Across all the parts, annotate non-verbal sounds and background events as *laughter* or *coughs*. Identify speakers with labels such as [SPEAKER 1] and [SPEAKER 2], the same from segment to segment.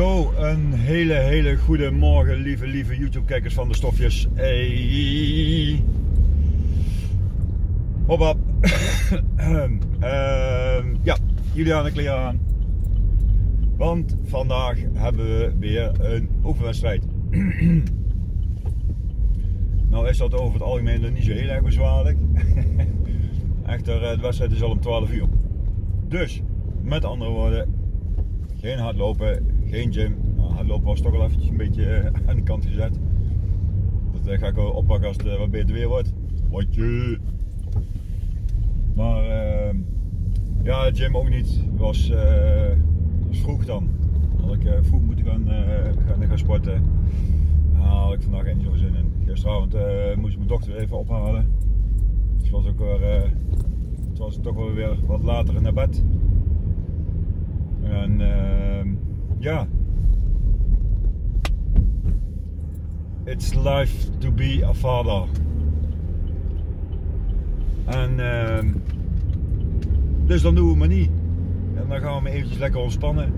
[SPEAKER 1] Zo, een hele, hele goede morgen, lieve, lieve YouTube-kijkers van de stofjes. Hey. Hop, hop. *coughs* Ehm, ja, de kleren aan. Want vandaag hebben we weer een oefenwedstrijd. *coughs* nou is dat over het algemeen niet zo heel erg bezwaarlijk. *laughs* Echter, eh, de wedstrijd is al om 12 uur. Dus, met andere woorden, geen hardlopen, geen gym. Nou, hardlopen was toch wel eventjes een beetje eh, *laughs* aan de kant gezet. Dat eh, ga ik wel oppakken als het wat beter weer wordt. Watje. Maar uh, ja, gym ook niet. Was, was vroeg dan. Had ik vroeg moeten gaan, gaan, sporten. Daar had ik vandaag niet zo zin in. Gisteravond moest ik mijn dochter even ophalen. Dus was ook weer, het was toch wel weer wat later naar bed. En uh, ja. It's life to be a father. En uh, dus dan doen we maar niet. En dan gaan we eventjes lekker ontspannen.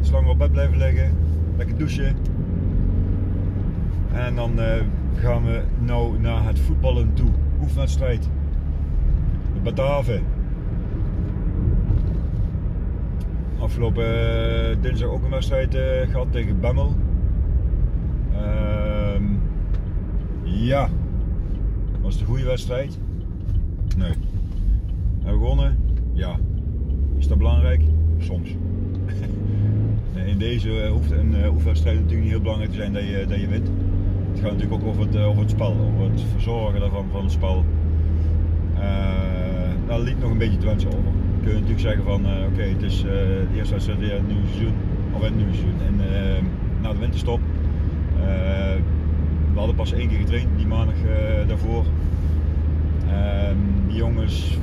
[SPEAKER 1] Zolang we op bed blijven liggen. Lekker douchen. En dan uh, gaan we nou naar het voetballen toe. Oefenwedstrijd. De Bataven. Afgelopen uh, dinsdag ook een wedstrijd uh, gehad tegen Bemmel. Uh, ja, was het een goede wedstrijd? Nee. Hebben we gewonnen? Ja. Is dat belangrijk? Soms. *laughs* In deze uh, hoeft een uh, oefenwedstrijd natuurlijk niet heel belangrijk te zijn dat je, dat je wint. Het gaat natuurlijk ook over het, over het spel, over het verzorgen daarvan, van het spel. daar liep nog een beetje te wensen over kun je natuurlijk zeggen van uh, oké, het is uh, de eerste wedstrijd weer nieuw seizoen, of een nieuw seizoen. En uh, na de winterstop, we hadden pas één keer getraind, die maandag daarvoor. Ehm, die jongens,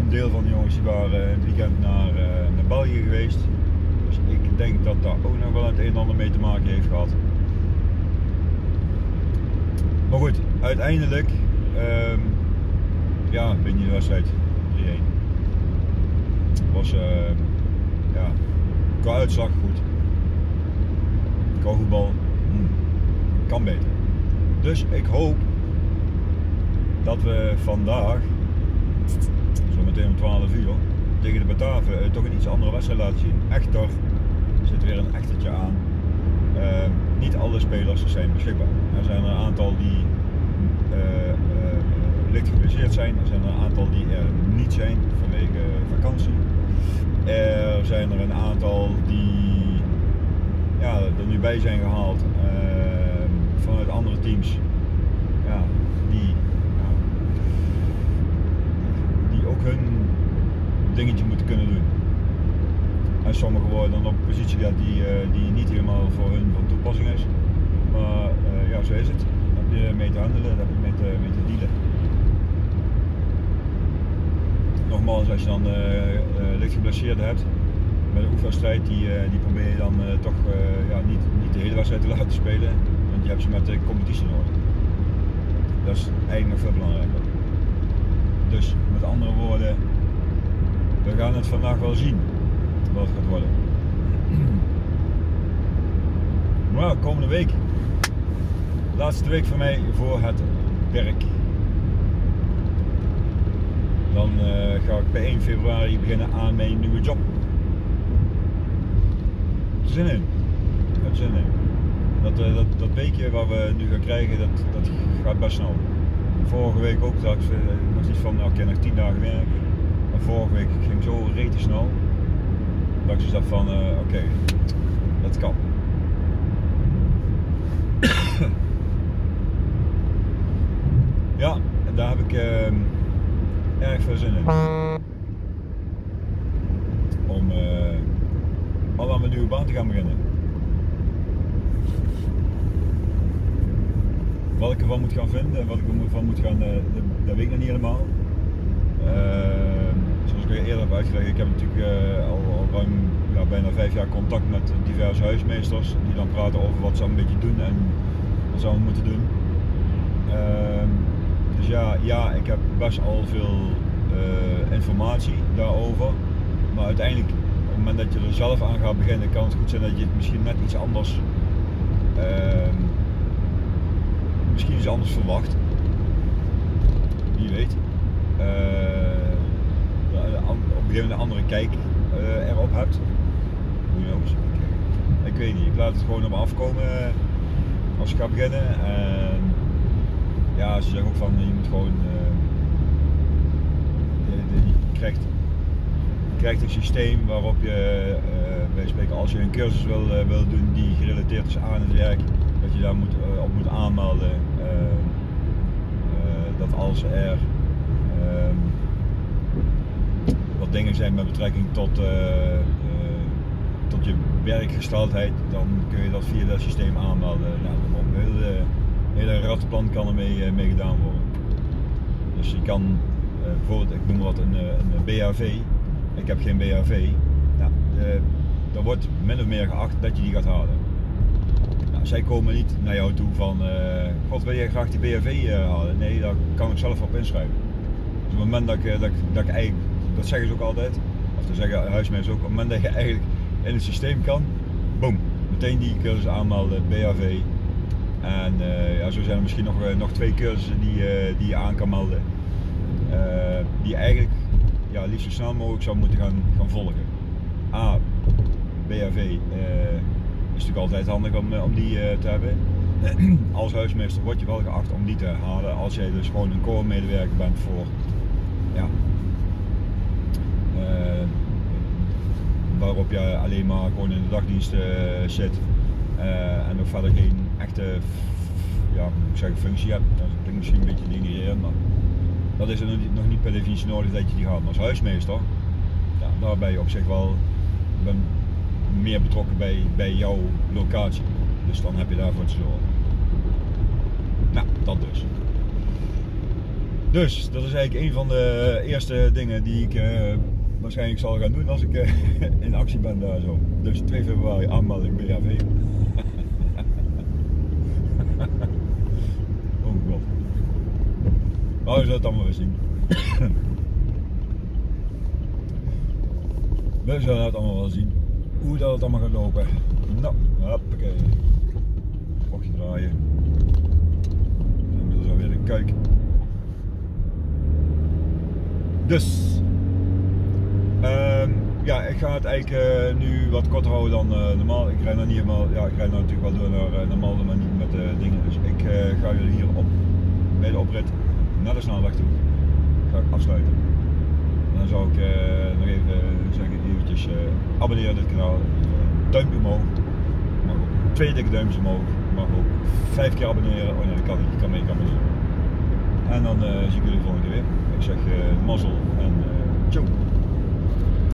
[SPEAKER 1] een deel van de jongens die waren het weekend naar, naar België geweest. Dus ik denk dat daar ook nog wel het een en ander mee te maken heeft gehad. Maar goed, uiteindelijk um, ja, ben je de wedstrijd was uh, ja, qua uitslag goed. Qua voetbal hmm, kan beter. Dus ik hoop dat we vandaag, zo meteen om 12 uur, tegen de Bataven uh, toch een iets andere wedstrijd laten zien. Echter, er zit weer een echtertje aan. Uh, niet alle spelers zijn beschikbaar. Er zijn er een aantal die licht geblesseerd zijn. Er zijn er een aantal die er niet zijn vanwege vakantie. Er zijn er een aantal die ja, er nu bij zijn gehaald uh, vanuit andere teams. Ja, die, ja, die ook hun dingetje moeten kunnen doen. En sommigen worden dan op een positie ja, die, uh, die niet helemaal voor hun van toepassing is. Maar ja, zo is het. Daar heb je mee te handelen, daar heb je mee te, mee te dealen. Nogmaals, als je dan uh, licht geblesseerd hebt met een oefenwedstrijd, die, uh, die probeer je dan toch ja, niet, niet de hele wedstrijd te *laughs* laten spelen, want die hebben ze met de competitie nodig. Dat is eigenlijk nog veel belangrijker. Dus met andere woorden, we gaan het vandaag wel zien wat het gaat worden. *clears throat* Maar komende week, laatste week voor mij voor het werk. Dan uh, ga ik bij 1 februari beginnen aan mijn nieuwe job. Zin in. Ik zin in. Dat, uh, dat, dat weekje waar we nu gaan krijgen, dat, dat gaat best snel. Vorige week ook, dat ik uh, nog niet van, nou, ik nog 10 dagen werk. Maar vorige week ging zo rete snel. Dat ik dacht van, oké, dat kan. *coughs* ja, en daar heb ik ehm, erg veel zin in. Om uh, al aan mijn nieuwe baan te gaan beginnen. Wat ik ervan moet gaan vinden, wat ik ervan moet gaan, uh, dat weet ik nog niet helemaal. Uh, zoals ik eerder heb uitgelegd, ik heb natuurlijk al, al ruim ja, bijna vijf jaar contact met diverse huismeesters die dan praten over wat ze een beetje doen en wat ze moeten doen. Dus ja, ik heb best al veel uh, informatie daarover. Maar uiteindelijk, het moment dat je er zelf aan gaat beginnen, kan het goed zijn dat je het misschien net iets anders, ehm, misschien iets anders verwacht. Wie weet. Uh, op een gegeven moment een andere kijk erop hebt. Knows? Ik, ik, weet niet. Ik laat het gewoon op me afkomen als ik ga beginnen. Ja, ze zeggen ook van je moet gewoon. Uh, je, krijgt, je, krijgt, een systeem waarop je, uh, bij spreken, als je een cursus wil, uh, wil doen die gerelateerd is aan het werk, dat je daar moet, op moet aanmelden. dat als er ehm, wat dingen zijn met betrekking tot, tot je werkgesteldheid, dan kun je dat via dat systeem aanmelden. Nou, een hele, hele rattenplan kan ermee mee gedaan worden. Dus je kan uh, bijvoorbeeld, ik noem wat, een, een BHV. Ik heb geen BHV. Nou, dan wordt min of meer geacht dat je die gaat halen. Nou, zij komen niet naar jou toe van, uh, god wil jij graag die BHV halen? Nee, daar kan ik zelf op inschrijven. Dus op het moment dat ik, dat, dat ik eigenlijk, dat zeggen ze ook altijd, of dat zeggen huismeesters ook, op het moment dat je eigenlijk in het systeem kan, boom, meteen die cursus aanmelden, BHV. En uh, ja, zo zijn er misschien nog, nog twee cursussen die, die je aan kan melden. Die eigenlijk ja, liefst zo snel mogelijk zou moeten gaan, gaan volgen. A, BHV is natuurlijk altijd handig om, om die te hebben. *clears throat* als huismeester word je wel geacht om die te halen als jij dus gewoon een core-medewerker bent voor ja, waarop je alleen maar gewoon in de dagdienst zit en nog verder geen echte ja, ik zeg, functie hebt. Dat klinkt misschien een beetje denigrerend, maar dat is nog niet per definitie nodig dat je die gaat. Maar als huismeester, ja, daar ben je op zich wel ben meer betrokken bij, bij jouw locatie. Dus dan heb je daarvoor te zorgen. Nou, dat dus. Dus dat is eigenlijk een van de eerste dingen die ik uh, waarschijnlijk zal gaan doen als ik uh, *laughs* in actie ben daar zo. Dus 2 februari aanmelding BHV. Maar we zullen het allemaal weer zien. we zullen het allemaal wel zien. Hoe dat het allemaal gaat lopen. Nou, hoppakee. Bochtje draaien. Inmiddels alweer een kuik. Dus. Um, ja, ik ga het eigenlijk uh, nu wat korter houden dan uh, normaal. Ik rijd nou niet helemaal, ja, ik rijd nou natuurlijk wel door naar uh, normaal, maar niet met dingen. Dus ik ga jullie hier op bij de oprit naar de snelweg toe. Ga ik afsluiten. En dan zou ik uh, nog even zeggen, eventjes uh, abonneren op dit kanaal. duimpje omhoog. Mag ook twee dikke duimpjes omhoog. Mag ook vijf keer abonneren. Oh nee, dat kan niet. Je kan mee. En dan uh, zie ik jullie de volgende weer.